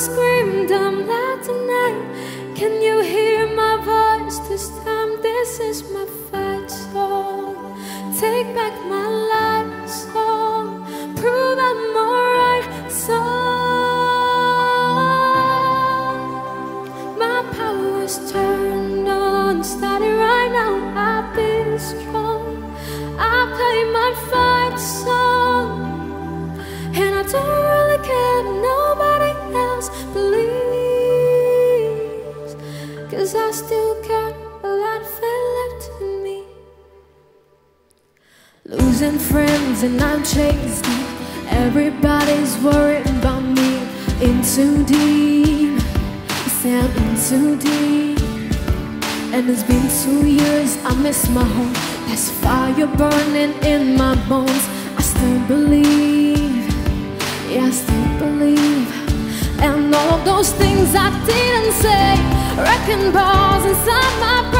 screamed, I'm loud tonight. Can you hear my voice this time? This is my fight song. Take back my life song. Prove I'm alright song. My power is turned on, starting right now. I've been strong. I play my fight Cause I still got a lot of left in me. Losing friends, and I'm chasing. Everybody's worried about me. In too deep, say I'm in too deep. And it's been two years, I miss my home. There's fire burning in my bones. I still believe, yeah, I still believe. And all those things I didn't say, wrecking balls inside my brain.